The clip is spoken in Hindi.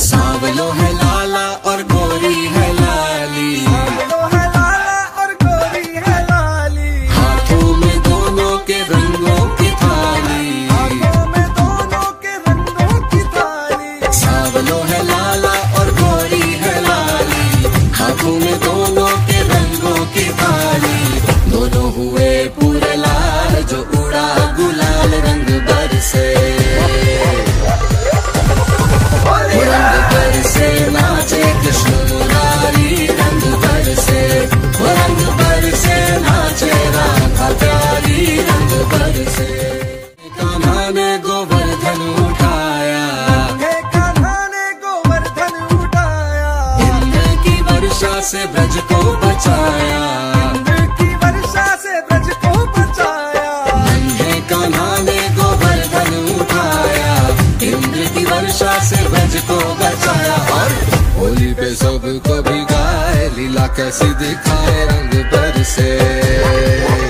सांवलो है से ब्रज को बचाया। की वर्षा से ब्रज को बचाया। नन्हे उठाया। की वर्षा को बचाया। होली पे लीला कैसी दिखाए रंग पर से।